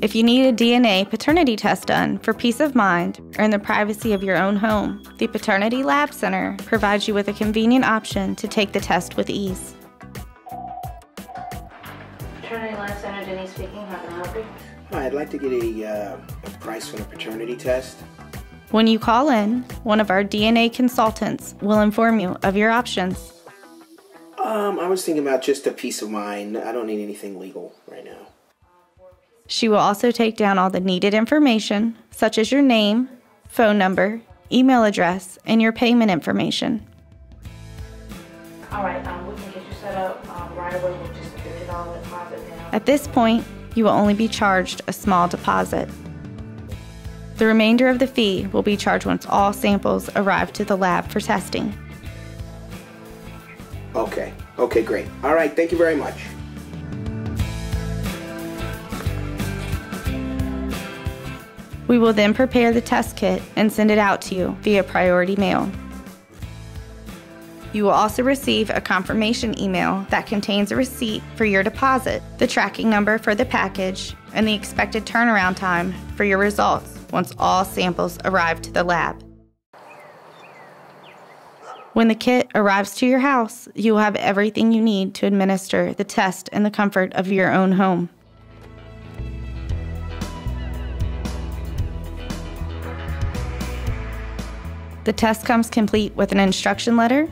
If you need a DNA paternity test done for peace of mind or in the privacy of your own home, the Paternity Lab Center provides you with a convenient option to take the test with ease. Paternity Lab Center, Denise speaking. How can I help you? Hi, I'd like to get a, uh, a price for the paternity test. When you call in, one of our DNA consultants will inform you of your options. Um, I was thinking about just a peace of mind. I don't need anything legal right now. She will also take down all the needed information, such as your name, phone number, email address, and your payment information. All right, um, we can get you set up um, right away with just a fifty dollar deposit down. At this point, you will only be charged a small deposit. The remainder of the fee will be charged once all samples arrive to the lab for testing. Okay. Okay, great. All right, thank you very much. We will then prepare the test kit and send it out to you via priority mail. You will also receive a confirmation email that contains a receipt for your deposit, the tracking number for the package, and the expected turnaround time for your results once all samples arrive to the lab. When the kit arrives to your house, you will have everything you need to administer the test in the comfort of your own home. The test comes complete with an instruction letter,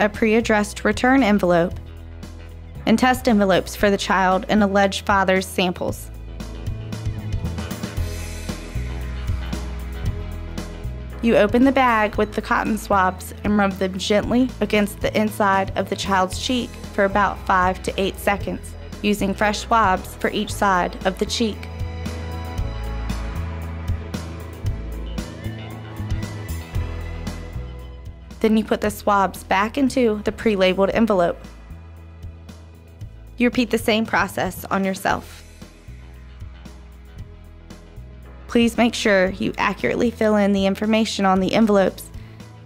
a pre addressed return envelope, and test envelopes for the child and alleged father's samples. You open the bag with the cotton swabs and rub them gently against the inside of the child's cheek for about 5 to 8 seconds, using fresh swabs for each side of the cheek. Then you put the swabs back into the pre labeled envelope. You repeat the same process on yourself. Please make sure you accurately fill in the information on the envelopes,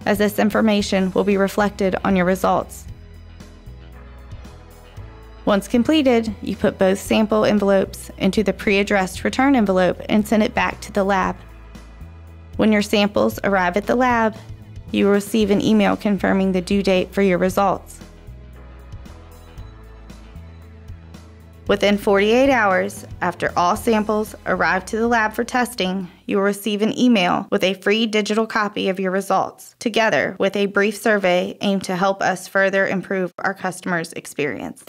as this information will be reflected on your results. Once completed, you put both sample envelopes into the pre addressed return envelope and send it back to the lab. When your samples arrive at the lab, you will receive an email confirming the due date for your results. Within 48 hours after all samples arrive to the lab for testing, you will receive an email with a free digital copy of your results, together with a brief survey aimed to help us further improve our customers' experience.